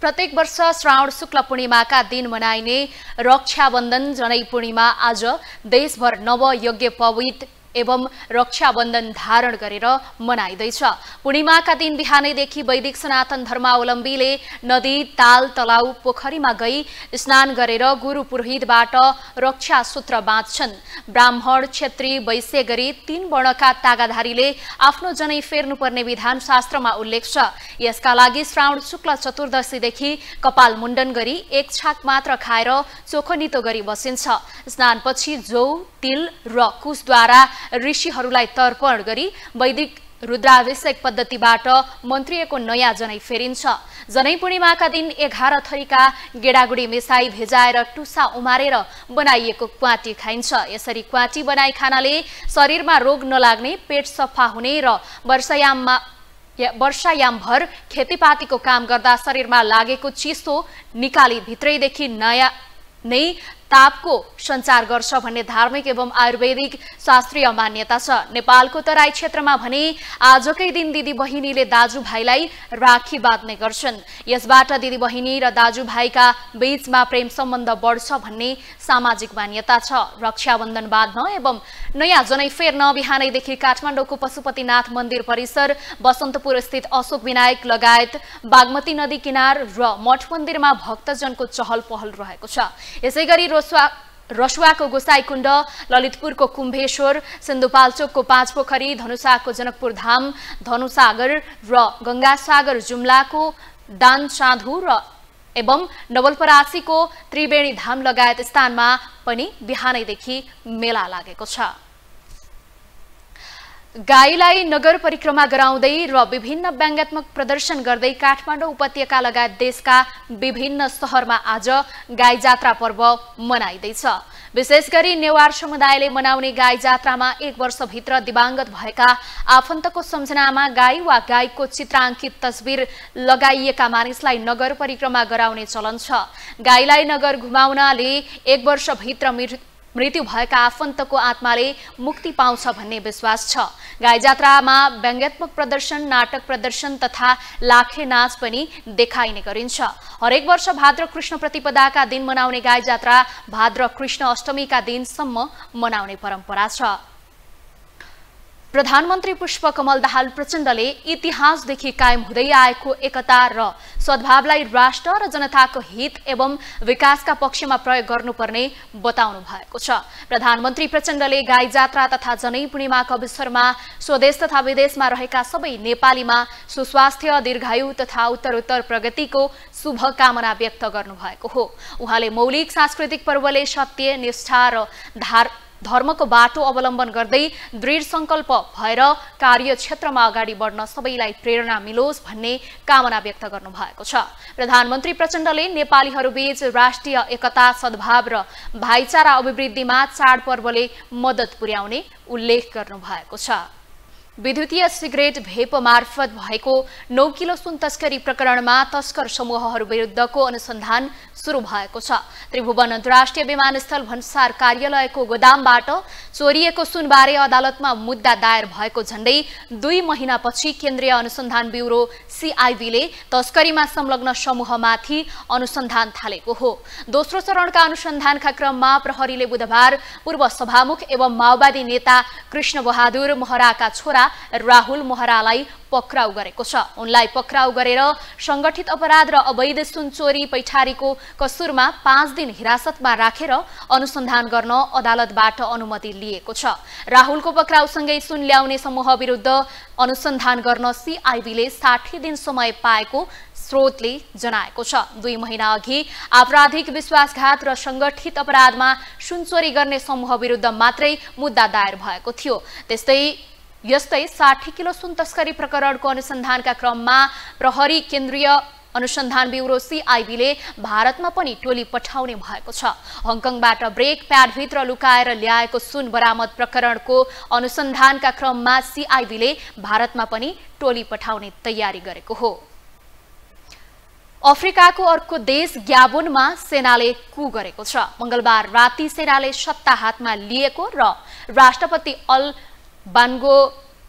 प्रत्येक वर्ष श्रावण शुक्ल पूर्णिमाका दिन मनाइने रक्षाबन्धन जनै पूर्णिमा आज देशभर नवयज्ञ पवित एवं रक्षाबन्धन धारण गरेर मनाइँदैछ। पूर्णिमाका दिन बिहानैदेखि वैदिक सनातन धर्मावलम्बीले नदी ताल तलाउ पोखरीमा गई स्नान गरेर गुरु पुरोहितबाट रक्षा सूत्र बाँच्छन् ब्राह्मण क्षेत्री वैश्य गरी तीन वर्णका तागाधारीले आफ्नो जनै फेर्नुपर्ने विधान शास्त्रमा उल्लेख छ। यसका लागि श्रावण शुक्ल चतुर्दशीदेखि कपाल मुण्डन गरी एक छाक मात्र खाएर चोखो गरी बसिन्छ। स्नानपछि जौ तिल र कुशद्वारा ऋषिहरूलाई तर्पण गरी वैदिक रुद्राभिषेक पद्धतिबाट मन्त्रिएको नयाँ जनै फेरिन्छ। जनै पूर्णिमाका दिन एघार थरीका गेडागुडी मिसाई भेजाएर टुसा उमारेर बनाइएको क्वाटी खाइन्छ। यसरी क्वाटी बनाई खानाले शरीरमा रोग नलाग्ने पेट सफा हुने र वर्षायाममा वर्षायामभर खेतीपातीको काम गर्दा शरीरमा लागेको चिसो निकाली भित्रैदेखि नयाँ नै तापको सञ्चार गर्छ भन्ने धार्मिक एवं आयुर्वेदिक शास्त्रीय मान्यता छ। नेपालको तराई क्षेत्रमा भने आजकै दिन दिदी बहिनीले दाजुभाइलाई राखी बाँध्ने गर्छन्। यसबाट दिदी बहिनी र दाजुभाइका बीचमा प्रेम सम्बन्ध बढ्छ भन्ने सामाजिक मान्यता छ। रक्षाबन्धन बाँध्न एवं नयाँ जनै फेर्न बिहानैदेखि काठमाडौँको पशुपतिनाथ मन्दिर परिसर बसन्तपुर स्थित अशोक विनायक लगायत बागमती नदी किनार र मठ मन्दिरमा भक्तजनको चहल पहल रहेको छ। यसै गरी रसुवा रसुवाको गोसाईकुण्ड ललितपुरको कुम्भेश्वर सिन्धुपाल्चोकको पाँच पोखरी धनुषाको जनकपुर धाम धनुसागर र गङ्गासागर जुम्लाको दान साधु र एवं नवलपरासीको त्रिवेणी धाम लगायत स्थानमा पनि बिहानैदेखि मेला लागेको छ। गाईलाई नगर परिक्रमा गराउँदै र विभिन्न व्यङ्ग्यात्मक प्रदर्शन गर्दै काठमाडौँ उपत्यका लगायत देशका विभिन्न सहरमा आज गाई जात्रा पर्व मनाइँदैछ। विशेष गरी नेवार समुदायले मनाउने गाई जात्रामा एक वर्षभित्र दिवाङ्गत भएका आफन्तको सम्झनामा गाई वा गाईको चित्राङ्कित तस्बिर लगाइएका मानिसलाई नगर परिक्रमा गराउने चलन छ। गाईलाई नगर घुमाउनाले एक वर्षभित्र मृत्यु भएका आफन्तको आत्माले मुक्ति पाउँछ भन्ने विश्वास छ। गाई जात्रामा व्यङ्ग्यात्मक प्रदर्शन नाटक प्रदर्शन तथा लाखे नाच पनि देखाइने गरिन्छ। हरेक वर्ष भाद्र कृष्ण प्रतिपदाका दिन मनाउने गाई जात्रा भाद्र कृष्ण अष्टमीका दिनसम्म मनाउने परम्परा छ। प्रधानमन्त्री पुष्पकमल दाहाल प्रचण्डले इतिहासदेखि कायम हुँदै आएको एकता र सद्भावलाई राष्ट्र र जनताको हित एवं विकासका पक्षमा प्रयोग गर्नुपर्ने बताउनु भएको छ। प्रधानमन्त्री प्रचण्डले गाई जात्रा तथा जनै पूर्णिमाको अवसरमा स्वदेश तथा विदेशमा रहेका सबै नेपालीमा सुस्वास्थ्य दीर्घायु तथा उत्तरोत्तर प्रगतिको शुभकामना व्यक्त गर्नुभएको हो। उहाँले मौलिक सांस्कृतिक पर्वले सत्य निष्ठा र धार धर्मको बाटो अवलम्बन गर्दै दृढ सङ्कल्प भएर कार्य क्षेत्रमा अगाडि बढ्न सबैलाई प्रेरणा मिलोस् भन्ने कामना व्यक्त गर्नुभएको छ। प्रधानमन्त्री प्रचण्डले नेपालीहरूबीच राष्ट्रिय एकता सद्भाव र भाइचारा अभिवृद्धिमा चाडपर्वले मद्दत पुर्याउने उल्लेख गर्नुभएको छ। विद्युतीय सिगरेट भेप मार्फत भएको नौ किलो सुन तस्करी प्रकरणमा तस्कर समूहहरू विरुद्धको अनुसन्धान सुरु भएको छ। त्रिभुवन अन्तर्राष्ट्रिय विमानस्थल भन्सार कार्यालयको गोदामबाट चोरिएको सुनबारे अदालतमा मुद्दा दायर भएको झण्डै दुई महिनापछि केन्द्रीय अनुसन्धान ब्युरो सिआइबीले तस्करीमा संलग्न समूहमाथि अनुसन्धान थालेको हो। दोस्रो चरणका अनुसन्धानका क्रममा प्रहरीले बुधबार पूर्व सभामुख एवं माओवादी नेता कृष्ण बहादुर महराका छोरा राहुल मोहरालाई पक्राउ गरेको छ। उनलाई पक्राउ गरेर संगठित अपराध र अवैध सुन चोरी पैठारीको कसुरमा पाँच दिन हिरासतमा राखेर अनुसन्धान गर्न अदालतबाट अनुमति लिएको छ। राहुलको पक्राउसँगै सुन ल्याउने समूह विरुद्ध अनुसन्धान गर्न सिआइबीले साठी दिन समय पाएको स्रोतले जनाएको छ। दुई महिना अघि आपराधिक विश्वासघात र संगठित अपराधमा सुन चोरी गर्ने समूह विरुद्ध मात्रै मुद्दा दायर भएको थियो। त्यस्तै यस्तै साठी किलो सुन तस्करी प्रकरणको अनुसन्धानका क्रममा प्रहरी केन्द्रीय अनुसन्धान ब्युरो सिआइबीले भारतमा पनि टोली पठाउने भएको छ। हङकङबाट ब्रेक प्याडभित्र लुकाएर ल्याएको सुन बरामद प्रकरणको अनुसन्धानका क्रममा सिआइबीले भारतमा पनि टोली पठाउने तयारी गरेको हो। अफ्रिकाको अर्को देश ग्याबोनमा सेनाले कु गरेको छ। मङ्गलबार राति सेनाले सत्ता हातमा लिएको र राष्ट्रपति अल बान्गो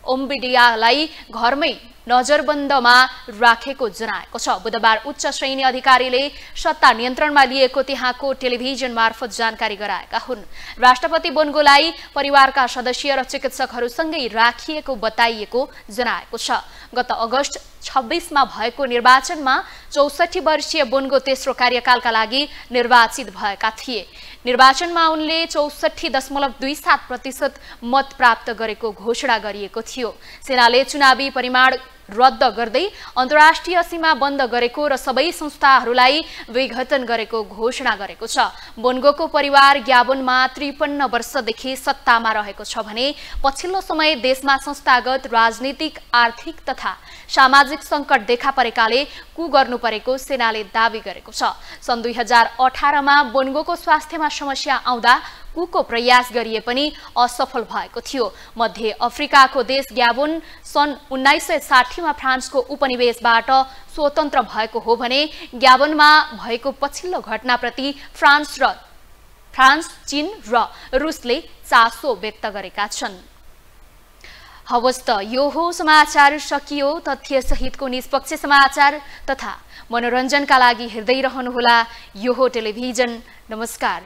ओम्बिडियालाई घरमै नजरबन्दमा राखेको जनाएको छ। बुधबार उच्च श्रेणी अधिकारीले सत्ता नियन्त्रणमा लिएको त्यहाँको टेलिभिजन मार्फत जानकारी गराएका हुन्। राष्ट्रपति बोन्गोलाई परिवारका सदस्य र चिकित्सकहरूसँगै राखिएको बताइएको जनाएको छ। गत अगस्त छब्बिसमा भएको निर्वाचनमा चौसठी वर्षीय बोन्गो तेस्रो कार्यकालका लागि निर्वाचित भएका थिए। निर्वाचनमा उनले चौसठी दशमलव दुई सात प्रतिशत मत प्राप्त गरेको घोषणा गरिएको थियो। सेनाले चुनावी परिमाण रद्द गर्दै अन्तर्राष्ट्रिय सीमा बन्द गरेको र सबै संस्थाहरूलाई विघटन गरेको घोषणा गरेको छ। बोन्गोको परिवार ग्याबोनमा त्रिपन्न वर्षदेखि सत्तामा रहेको छ भने पछिल्लो समय देशमा संस्थागत राजनीतिक आर्थिक तथा सामाजिक सङ्कट देखा परेकाले कु गर्नु परेको सेनाले दावी गरेको छ। सन् दुई हजार अठारमा बोन्गोको स्वास्थ्यमा समस्या आउँदा कुको प्रयास गरिए पनि असफल भएको थियो। मध्य अफ्रिकाको देश ग्याबोन सन् उन्नाइस सय साठीमा फ्रान्सको उपनिवेशबाट स्वतन्त्र भएको हो भने ग्याबोनमा भएको पछिल्लो घटनाप्रति फ्रान्स र फ्रान्स चीन र रुसले चासो व्यक्त गरेका छन्। हवस् त यो हो समाचार सकियो तथ्य सहितको निष्पक्ष समाचार तथा मनोरञ्जनका लागि हेर्दै रहनुहोला यो हो टेलिभिजन। नमस्कार।